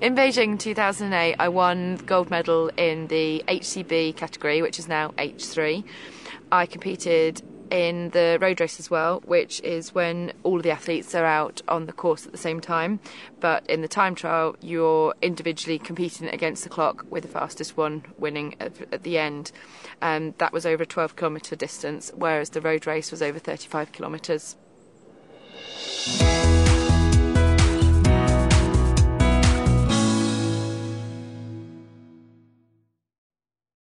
in Beijing 2008, I won gold medal in the HCB category, which is now H3. I competed in the road race as well, which is when all of the athletes are out on the course at the same time. But in the time trial, you're individually competing against the clock with the fastest one winning at, the end. And that was over a 12 kilometre distance, whereas the road race was over 35 kilometres.